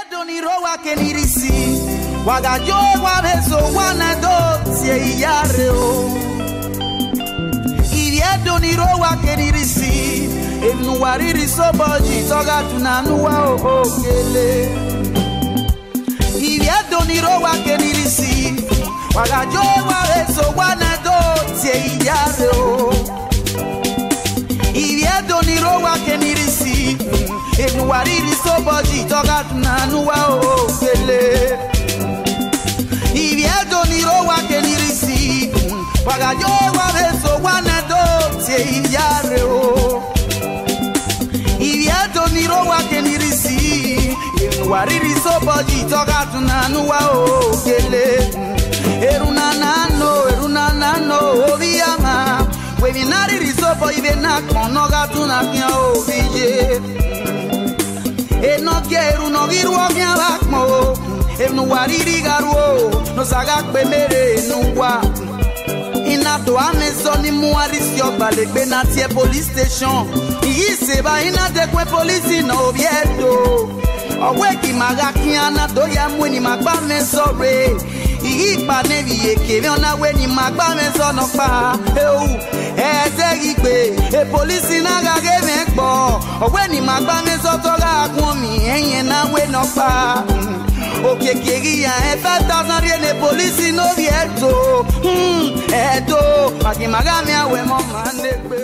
edonirowa kenirisi wagajogwa beso wanado tie iyare o. Iri edonirowa kenirisi enuwariri soboji toga tunanuwa okele. Iri edonirowa kenirisi wagajogwa beso wanado tie iyare o. Iri edonirowa kenirisi enuwariri soboji toga tunanuwa okele iri edonirowa kenirisi wagajogwa beso wanado tie iyare o iri edonirowa kenirisi enuwariri soboji toga tunanuwa okele erunanano erunanano obiyama weminariri sobo ibe nakponoga tunakia enokie erunogiruogia bakmo enuwariri garuo nosaga kpemere enuwa inato ameso ni ọgbalegbe na tie police station. Iyi seba polisi na obiedo ọwọ́ maga kíáná tó yẹ mú ni màá gbá mi sọ̀rọ̀ ìyí ìpànẹ́bí èké mi ọ̀nà wẹ̀ ni màá gbá mi sọ̀nà pa. Ewu ìgbé èpòlísì náà gàgé mi pọ̀ ọ̀wẹ́ ni màá gbá mi sọ̀tọ̀ gàgùn mi ẹ̀yìn náà wẹ̀ nà pa òkèkè ríya ẹ̀ fẹ́ tàṣán rí ẹni pòlísì nóbi ẹ̀tọ́ ẹ̀tọ́ màkìmàgá mi àwẹ̀ mọ́ pé.